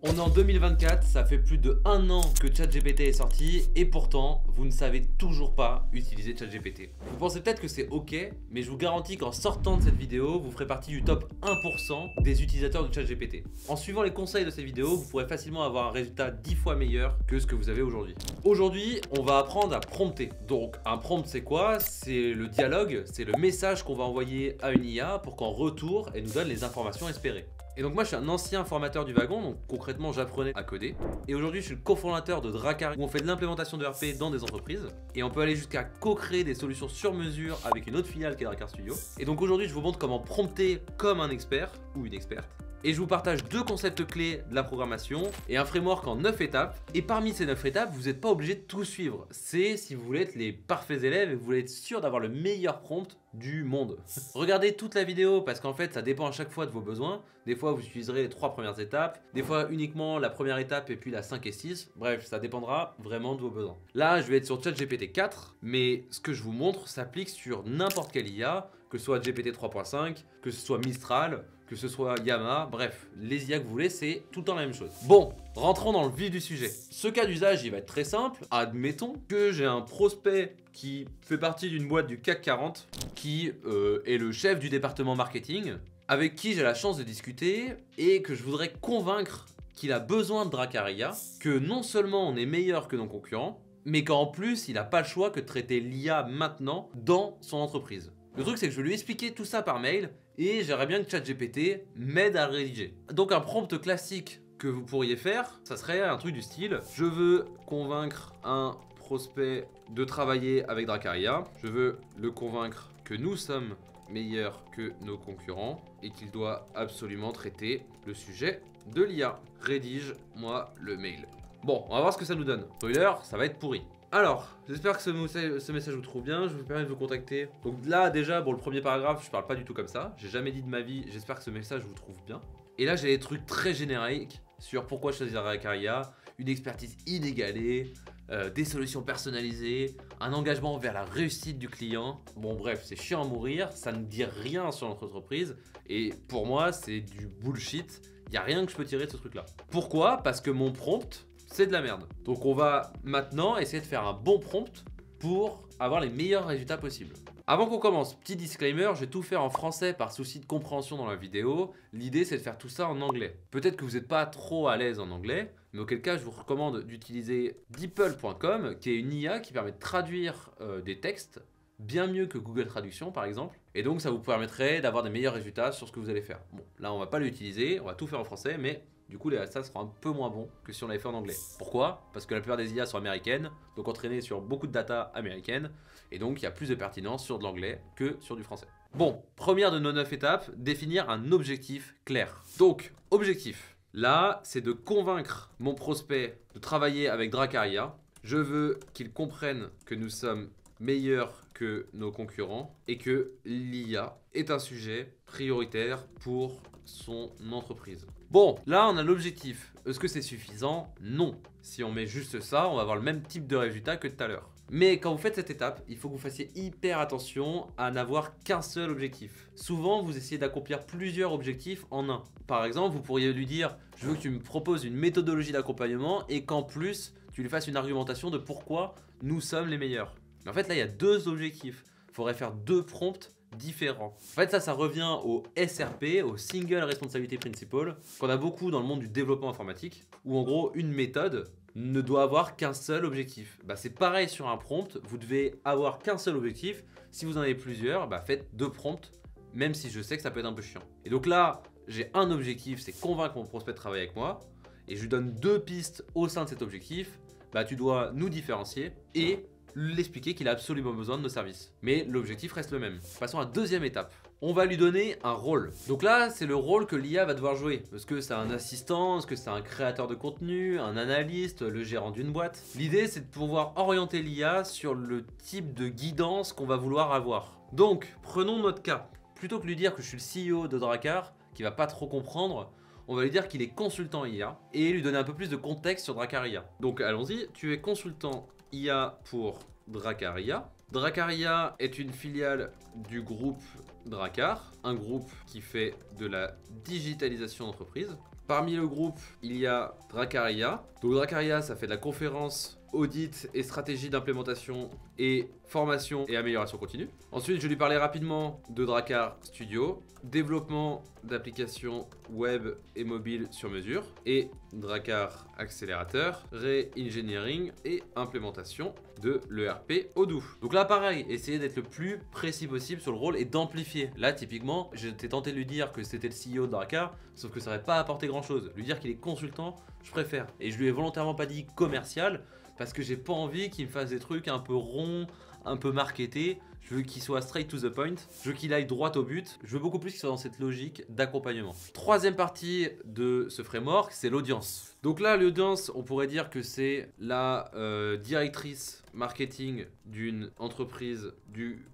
On est en 2024, ça fait plus de un an que ChatGPT est sorti et pourtant vous ne savez toujours pas utiliser ChatGPT. Vous pensez peut-être que c'est ok, mais je vous garantis qu'en sortant de cette vidéo, vous ferez partie du top 1% des utilisateurs de ChatGPT. En suivant les conseils de cette vidéo, vous pourrez facilement avoir un résultat 10 fois meilleur que ce que vous avez aujourd'hui. Aujourd'hui, on va apprendre à prompter. Donc un prompt c'est quoi? C'est le dialogue, c'est le message qu'on va envoyer à une IA pour qu'en retour, elle nous donne les informations espérées. Et donc moi je suis un ancien formateur du wagon, donc concrètement j'apprenais à coder. Et aujourd'hui je suis le cofondateur de Dracar où on fait de l'implémentation de RP dans des entreprises. Et on peut aller jusqu'à co-créer des solutions sur mesure avec une autre filiale qui est Dracar Studio. Et donc aujourd'hui je vous montre comment prompter comme un expert ou une experte et je vous partage deux concepts clés de la programmation et un framework en 9 étapes. Et parmi ces 9 étapes, vous n'êtes pas obligé de tout suivre. C'est si vous voulez être les parfaits élèves et vous voulez être sûr d'avoir le meilleur prompt du monde. Regardez toute la vidéo parce qu'en fait ça dépend à chaque fois de vos besoins. Des fois vous utiliserez les trois premières étapes, des fois uniquement la première étape et puis la 5 et 6. Bref, ça dépendra vraiment de vos besoins. Là je vais être sur ChatGPT 4, mais ce que je vous montre s'applique sur n'importe quelle IA, que ce soit GPT 3.5, que ce soit Mistral, que ce soit Yamaha, bref, les IA que vous voulez, c'est tout le temps la même chose. Bon, rentrons dans le vif du sujet. Ce cas d'usage, il va être très simple. Admettons que j'ai un prospect qui fait partie d'une boîte du CAC 40, qui euh, est le chef du département marketing, avec qui j'ai la chance de discuter et que je voudrais convaincre qu'il a besoin de Dracaria, que non seulement on est meilleur que nos concurrents, mais qu'en plus il n'a pas le choix que de traiter l'IA maintenant dans son entreprise. Le truc c'est que je vais lui expliquer tout ça par mail et j'aimerais bien que ChatGPT m'aide à rédiger. Donc un prompt classique que vous pourriez faire, ça serait un truc du style je veux convaincre un prospect de travailler avec Dracaria, je veux le convaincre que nous sommes meilleurs que nos concurrents et qu'il doit absolument traiter le sujet de l'IA. Rédige-moi le mail. Bon, on va voir ce que ça nous donne. Spoiler, ça va être pourri. Alors, j'espère que ce, message vous trouve bien, je vous permets de vous contacter. Donc là, déjà, pour le premier paragraphe, je parle pas du tout comme ça. J'ai jamais dit de ma vie, j'espère que ce message vous trouve bien. Et là, j'ai des trucs très génériques sur pourquoi choisir Acaria, une expertise inégalée, euh, des solutions personnalisées, un engagement vers la réussite du client. Bon bref, c'est chiant à mourir, ça ne dit rien sur notre entreprise, et pour moi, c'est du bullshit. Il n'y a rien que je peux tirer de ce truc-là. Pourquoi? Parce que mon prompt, c'est de la merde. Donc on va maintenant essayer de faire un bon prompt pour avoir les meilleurs résultats possibles. Avant qu'on commence, petit disclaimer, je vais tout faire en français par souci de compréhension dans la vidéo. L'idée c'est de faire tout ça en anglais. Peut-être que vous n'êtes pas trop à l'aise en anglais, mais auquel cas je vous recommande d'utiliser DeepL.com qui est une IA qui permet de traduire euh, des textes bien mieux que Google Traduction par exemple. Et donc ça vous permettrait d'avoir des meilleurs résultats sur ce que vous allez faire. Bon, là on va pas l'utiliser, on va tout faire en français, mais du coup, les résultats seront un peu moins bons que si on l'avait fait en anglais. Pourquoi? Parce que la plupart des IA sont américaines, donc entraînées sur beaucoup de data américaines, et donc il y a plus de pertinence sur de l'anglais que sur du français. Bon, première de nos 9 étapes, définir un objectif clair. Donc, objectif. Là, c'est de convaincre mon prospect de travailler avec Dracaria. Je veux qu'il comprenne que nous sommes meilleurs que nos concurrents et que l'IA est un sujet prioritaire pour son entreprise. Bon, là on a l'objectif. Est-ce que c'est suffisant? Non. Si on met juste ça, on va avoir le même type de résultat que tout à l'heure. Mais quand vous faites cette étape, il faut que vous fassiez hyper attention à n'avoir qu'un seul objectif. Souvent, vous essayez d'accomplir plusieurs objectifs en un. Par exemple, vous pourriez lui dire Je veux que tu me proposes une méthodologie d'accompagnement et qu'en plus, tu lui fasses une argumentation de pourquoi nous sommes les meilleurs. Mais en fait, là, il y a deux objectifs. Il faudrait faire deux prompts différents. En fait, ça, ça revient au SRP, au Single Responsibility Principle, qu'on a beaucoup dans le monde du développement informatique, où en gros, une méthode ne doit avoir qu'un seul objectif. Bah, c'est pareil sur un prompt, vous devez avoir qu'un seul objectif. Si vous en avez plusieurs, bah, faites deux prompts, même si je sais que ça peut être un peu chiant. Et donc là, j'ai un objectif, c'est convaincre mon prospect de travailler avec moi, et je lui donne deux pistes au sein de cet objectif. Bah, tu dois nous différencier et l'expliquer qu'il a absolument besoin de nos services. Mais l'objectif reste le même. Passons à la deuxième étape. On va lui donner un rôle. Donc là, c'est le rôle que l'IA va devoir jouer. Est-ce que c'est un assistant Est-ce que c'est un créateur de contenu Un analyste Le gérant d'une boîte L'idée, c'est de pouvoir orienter l'IA sur le type de guidance qu'on va vouloir avoir. Donc, prenons notre cas. Plutôt que lui dire que je suis le CEO de Dracar, qui va pas trop comprendre, on va lui dire qu'il est consultant IA et lui donner un peu plus de contexte sur Dracar IA. Donc allons-y, tu es consultant IA pour Dracaria. Dracaria est une filiale du groupe Dracar, un groupe qui fait de la digitalisation d'entreprise. Parmi le groupe, il y a Dracaria. Donc Dracaria, ça fait de la conférence audit et stratégie d'implémentation et formation et amélioration continue. Ensuite, je lui parlais rapidement de Dracar Studio, développement d'applications web et mobile sur mesure, et Dracar Accélérateur, Re-Engineering et implémentation de l'ERP Odoo. Donc là, pareil, essayez d'être le plus précis possible sur le rôle et d'amplifier. Là, typiquement, j'étais tenté de lui dire que c'était le CEO de Dracar, sauf que ça n'aurait pas apporté grand chose. Lui dire qu'il est consultant, je préfère. Et je lui ai volontairement pas dit commercial, parce que j'ai pas envie qu'il me fasse des trucs un peu ronds, un peu marketés. Je veux qu'il soit straight to the point. Je veux qu'il aille droit au but. Je veux beaucoup plus qu'il soit dans cette logique d'accompagnement. Troisième partie de ce framework, c'est l'audience. Donc là, l'audience, on pourrait dire que c'est la euh, directrice marketing d'une entreprise du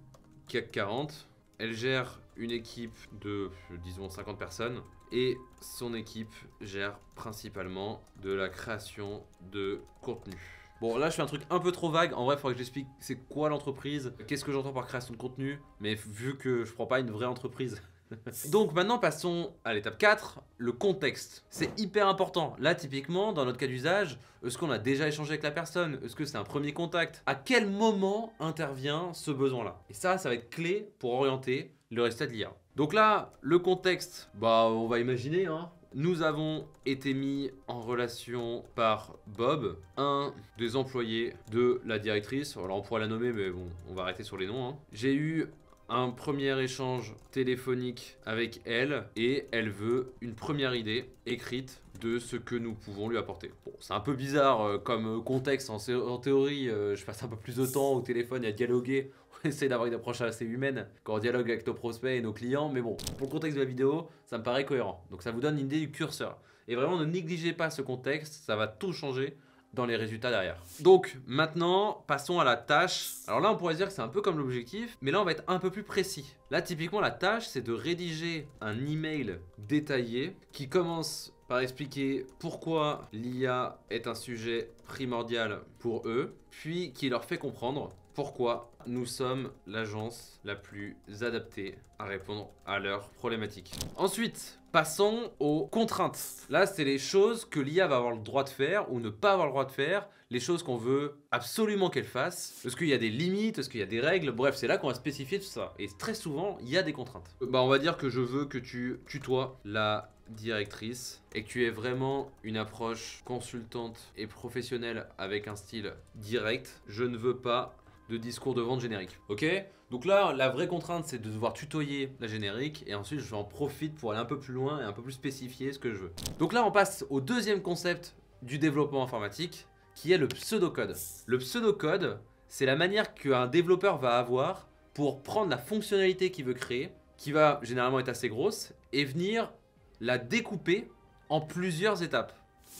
CAC 40. Elle gère une équipe de, disons, 50 personnes et son équipe gère principalement de la création de contenu. Bon, là, je fais un truc un peu trop vague. En vrai, il faudrait que j'explique c'est quoi l'entreprise, qu'est-ce que j'entends par création de contenu. Mais vu que je prends pas une vraie entreprise. Donc maintenant passons à l'étape 4, le contexte. C'est hyper important. Là typiquement, dans notre cas d'usage, est-ce qu'on a déjà échangé avec la personne? Est-ce que c'est un premier contact? À quel moment intervient ce besoin-là? Et ça, ça va être clé pour orienter le résultat de l'IA. Donc là, le contexte, bah on va imaginer, hein, nous avons été mis en relation par Bob, un des employés de la directrice. Alors on pourrait la nommer, mais bon, on va arrêter sur les noms. Hein. J'ai eu un premier échange téléphonique avec elle et elle veut une première idée écrite de ce que nous pouvons lui apporter. Bon, c'est un peu bizarre euh, comme contexte. En, théorie, euh, je passe un peu plus de temps au téléphone à dialoguer. On essaie d'avoir une approche assez humaine quand on dialogue avec nos prospects et nos clients. Mais bon, pour le contexte de la vidéo, ça me paraît cohérent. Donc ça vous donne une idée du curseur. Et vraiment, ne négligez pas ce contexte. Ça va tout changer dans les résultats derrière. Donc maintenant, passons à la tâche. Alors là, on pourrait dire que c'est un peu comme l'objectif, mais là, on va être un peu plus précis. Là, typiquement, la tâche, c'est de rédiger un email détaillé qui commence par expliquer pourquoi l'IA est un sujet primordial pour eux, puis qui leur fait comprendre pourquoi nous sommes l'agence la plus adaptée à répondre à leurs problématiques. Ensuite, passons aux contraintes. Là, c'est les choses que l'IA va avoir le droit de faire ou ne pas avoir le droit de faire, les choses qu'on veut absolument qu'elle fasse. Est-ce qu'il y a des limites? Est-ce qu'il y a des règles? Bref, c'est là qu'on va spécifier tout ça. Et très souvent, il y a des contraintes. Bah, on va dire que je veux que tu tutoies la directrice et que tu aies vraiment une approche consultante et professionnelle avec un style direct. Je ne veux pas de discours de vente générique. Ok? Donc là, la vraie contrainte, c'est de devoir tutoyer la générique et ensuite, je en profite pour aller un peu plus loin et un peu plus spécifier ce que je veux. Donc là, on passe au deuxième concept du développement informatique qui est le pseudocode. Le pseudocode, c'est la manière qu'un développeur va avoir pour prendre la fonctionnalité qu'il veut créer, qui va généralement être assez grosse, et venir la découper en plusieurs étapes.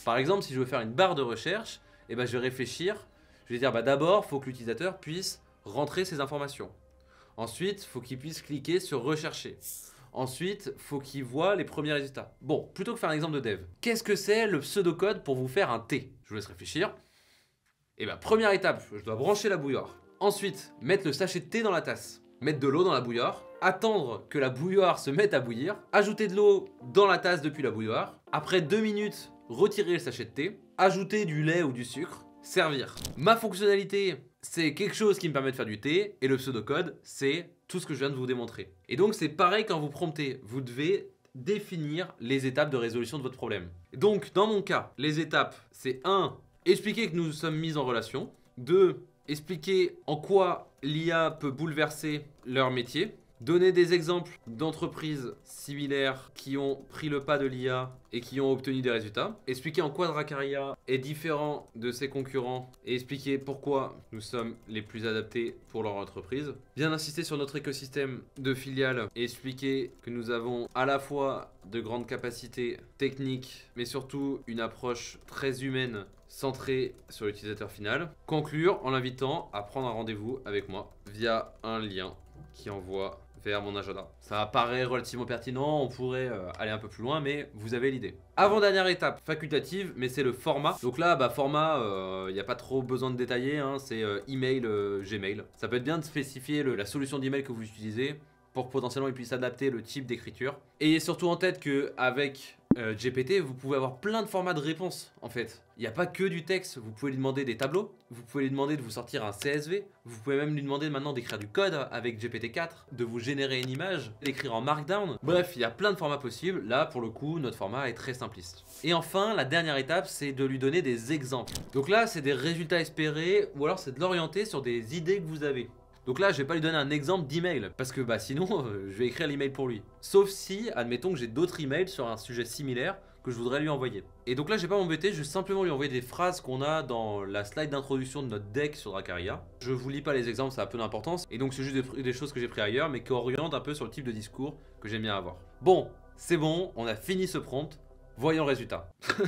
Par exemple, si je veux faire une barre de recherche, eh ben, je vais réfléchir je vais dire bah, d'abord, il faut que l'utilisateur puisse rentrer ses informations. Ensuite, il faut qu'il puisse cliquer sur rechercher. Ensuite, il faut qu'il voit les premiers résultats. Bon, plutôt que faire un exemple de dev, qu'est-ce que c'est le pseudocode pour vous faire un thé Je vous laisse réfléchir. Et eh bien, première étape, je dois brancher la bouilloire. Ensuite, mettre le sachet de thé dans la tasse. Mettre de l'eau dans la bouilloire. Attendre que la bouilloire se mette à bouillir. Ajouter de l'eau dans la tasse depuis la bouilloire. Après deux minutes, retirer le sachet de thé. Ajouter du lait ou du sucre servir. Ma fonctionnalité, c'est quelque chose qui me permet de faire du thé, et le pseudocode, c'est tout ce que je viens de vous démontrer. Et donc c'est pareil quand vous promptez, vous devez définir les étapes de résolution de votre problème. Donc dans mon cas, les étapes, c'est 1. Expliquer que nous sommes mis en relation. 2. Expliquer en quoi l'IA peut bouleverser leur métier. Donner des exemples d'entreprises similaires qui ont pris le pas de l'IA et qui ont obtenu des résultats. Expliquer en quoi Dracaria est différent de ses concurrents et expliquer pourquoi nous sommes les plus adaptés pour leur entreprise. Bien insister sur notre écosystème de filiales et expliquer que nous avons à la fois de grandes capacités techniques mais surtout une approche très humaine centrée sur l'utilisateur final. Conclure en l'invitant à prendre un rendez-vous avec moi via un lien qui envoie vers mon agenda. Ça apparaît relativement pertinent, on pourrait euh, aller un peu plus loin, mais vous avez l'idée. Avant-dernière étape, facultative, mais c'est le format. Donc là, bah, format, il euh, n'y a pas trop besoin de détailler, hein, c'est euh, email, Gmail. Ça peut être bien de spécifier la solution d'email que vous utilisez pour que potentiellement il puisse adapter le type d'écriture. Ayez surtout en tête que avec euh, GPT, vous pouvez avoir plein de formats de réponses en fait. Il n'y a pas que du texte, vous pouvez lui demander des tableaux, vous pouvez lui demander de vous sortir un CSV, vous pouvez même lui demander maintenant d'écrire du code avec GPT-4, de vous générer une image, d'écrire en Markdown. Bref, il y a plein de formats possibles. Là, pour le coup, notre format est très simpliste. Et enfin, la dernière étape, c'est de lui donner des exemples. Donc là, c'est des résultats espérés ou alors c'est de l'orienter sur des idées que vous avez. Donc là, je vais pas lui donner un exemple d'email parce que bah sinon, euh, je vais écrire l'email pour lui. Sauf si, admettons que j'ai d'autres emails sur un sujet similaire que je voudrais lui envoyer. Et donc là, je vais pas m'embêter, je vais simplement lui envoyer des phrases qu'on a dans la slide d'introduction de notre deck sur Dracaria. Je vous lis pas les exemples, ça a peu d'importance. Et donc c'est juste des, des, choses que j'ai pris ailleurs, mais qui orientent un peu sur le type de discours que j'aime bien avoir. Bon, c'est bon, on a fini ce prompt. Voyons le résultat.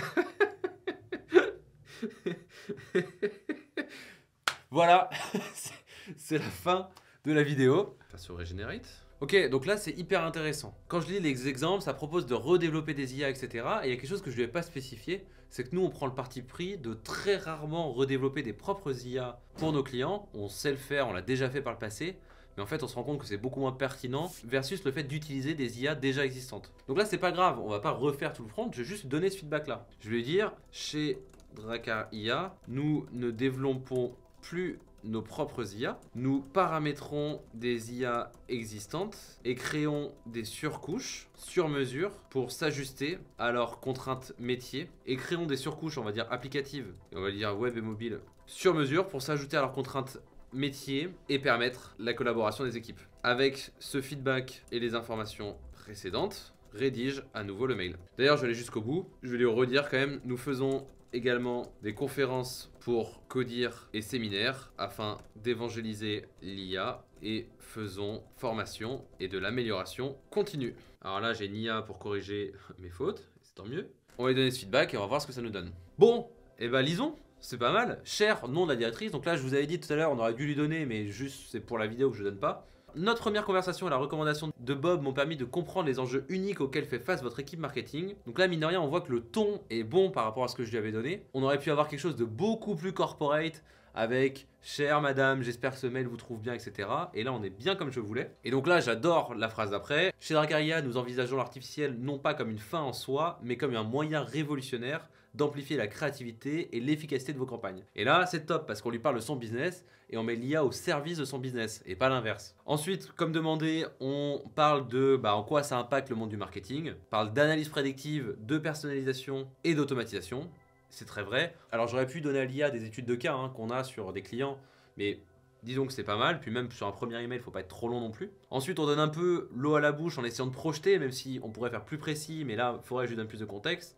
voilà, c'est la fin de la vidéo. Enfin, sur Regenerate. Ok, donc là c'est hyper intéressant. Quand je lis les exemples, ça propose de redévelopper des IA, etc. Et il y a quelque chose que je ne lui ai pas spécifié, c'est que nous on prend le parti pris de très rarement redévelopper des propres IA pour nos clients. On sait le faire, on l'a déjà fait par le passé. Mais en fait, on se rend compte que c'est beaucoup moins pertinent versus le fait d'utiliser des IA déjà existantes. Donc là, c'est pas grave, on va pas refaire tout le front, je vais juste donner ce feedback-là. Je vais lui dire, chez Dracar IA, nous ne développons plus nos propres IA. Nous paramétrons des IA existantes et créons des surcouches sur mesure pour s'ajuster à leurs contraintes métiers et créons des surcouches, on va dire applicatives, on va dire web et mobile, sur mesure pour s'ajouter à leurs contraintes métiers et permettre la collaboration des équipes. Avec ce feedback et les informations précédentes, rédige à nouveau le mail. D'ailleurs, je vais aller jusqu'au bout. Je vais lui redire quand même, nous faisons également des conférences pour codir et séminaires afin d'évangéliser l'IA et faisons formation et de l'amélioration continue. Alors là, j'ai une IA pour corriger mes fautes, c'est tant mieux. On va lui donner ce feedback et on va voir ce que ça nous donne. Bon, et eh ben lisons c'est pas mal. Cher, nom de la directrice. Donc là, je vous avais dit tout à l'heure, on aurait dû lui donner, mais juste c'est pour la vidéo que je donne pas. Notre première conversation et la recommandation de Bob m'ont permis de comprendre les enjeux uniques auxquels fait face votre équipe marketing. Donc là, mine de rien, on voit que le ton est bon par rapport à ce que je lui avais donné. On aurait pu avoir quelque chose de beaucoup plus corporate avec Chère madame, j'espère que ce mail vous trouve bien, etc. Et là, on est bien comme je voulais. Et donc là, j'adore la phrase d'après. Chez Dracaria, nous envisageons l'artificiel non pas comme une fin en soi, mais comme un moyen révolutionnaire d'amplifier la créativité et l'efficacité de vos campagnes. Et là, c'est top parce qu'on lui parle de son business et on met l'IA au service de son business et pas l'inverse. Ensuite, comme demandé, on parle de bah, en quoi ça impacte le monde du marketing, on parle d'analyse prédictive, de personnalisation et d'automatisation. C'est très vrai. Alors j'aurais pu donner à l'IA des études de cas hein, qu'on a sur des clients, mais disons que c'est pas mal. Puis même sur un premier email, il faut pas être trop long non plus. Ensuite, on donne un peu l'eau à la bouche en essayant de projeter, même si on pourrait faire plus précis, mais là, il faudrait que je donne plus de contexte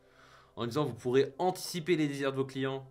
en disant vous pourrez anticiper les désirs de vos clients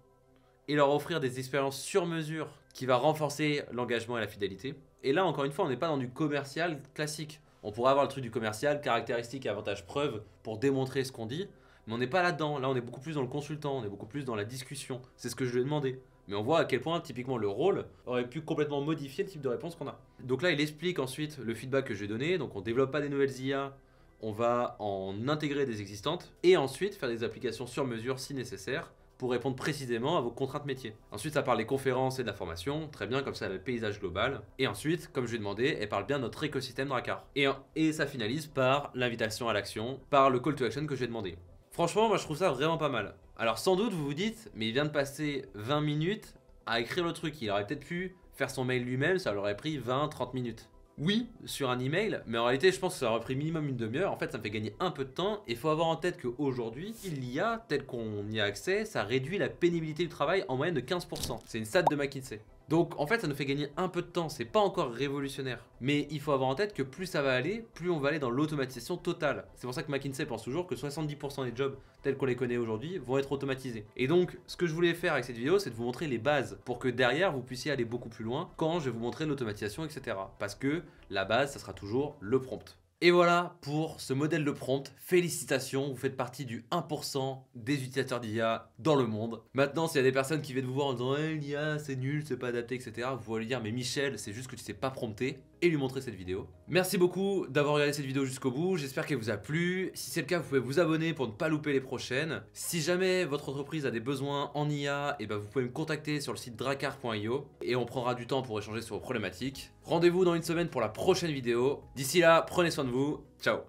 et leur offrir des expériences sur mesure qui va renforcer l'engagement et la fidélité. Et là, encore une fois, on n'est pas dans du commercial classique. On pourrait avoir le truc du commercial, caractéristiques et avantages preuves pour démontrer ce qu'on dit, mais on n'est pas là-dedans. Là, on est beaucoup plus dans le consultant, on est beaucoup plus dans la discussion. C'est ce que je lui ai demandé. Mais on voit à quel point, typiquement, le rôle aurait pu complètement modifier le type de réponse qu'on a. Donc là, il explique ensuite le feedback que j'ai donné. Donc on développe pas des nouvelles IA, on va en intégrer des existantes et ensuite faire des applications sur mesure si nécessaire pour répondre précisément à vos contraintes métiers. Ensuite, ça parle des conférences et de la formation, très bien, comme ça, le paysage global. Et ensuite, comme je lui ai demandé, elle parle bien de notre écosystème Dracar. Et, et ça finalise par l'invitation à l'action, par le call to action que j'ai demandé. Franchement, moi je trouve ça vraiment pas mal. Alors sans doute, vous vous dites, mais il vient de passer 20 minutes à écrire le truc. Il aurait peut-être pu faire son mail lui-même, ça lui aurait pris 20-30 minutes oui, sur un email, mais en réalité, je pense que ça aurait pris minimum une demi-heure. En fait, ça me fait gagner un peu de temps. Et il faut avoir en tête qu'aujourd'hui, l'IA, tel qu'on y a accès, ça réduit la pénibilité du travail en moyenne de 15%. C'est une stat de McKinsey. Donc en fait ça nous fait gagner un peu de temps, c'est pas encore révolutionnaire. Mais il faut avoir en tête que plus ça va aller, plus on va aller dans l'automatisation totale. C'est pour ça que McKinsey pense toujours que 70% des jobs tels qu'on les connaît aujourd'hui vont être automatisés. Et donc ce que je voulais faire avec cette vidéo c'est de vous montrer les bases pour que derrière vous puissiez aller beaucoup plus loin quand je vais vous montrer l'automatisation etc. Parce que la base ça sera toujours le prompt. Et voilà pour ce modèle de prompt. Félicitations, vous faites partie du 1% des utilisateurs d'IA dans le monde. Maintenant, s'il y a des personnes qui viennent vous voir en disant hey, l'IA c'est nul, c'est pas adapté, etc., vous pouvez lui dire mais Michel, c'est juste que tu sais pas prompter et lui montrer cette vidéo. Merci beaucoup d'avoir regardé cette vidéo jusqu'au bout, j'espère qu'elle vous a plu. Si c'est le cas, vous pouvez vous abonner pour ne pas louper les prochaines. Si jamais votre entreprise a des besoins en IA, et eh ben vous pouvez me contacter sur le site dracar.io et on prendra du temps pour échanger sur vos problématiques. Rendez-vous dans une semaine pour la prochaine vidéo. D'ici là, prenez soin de vous. Ciao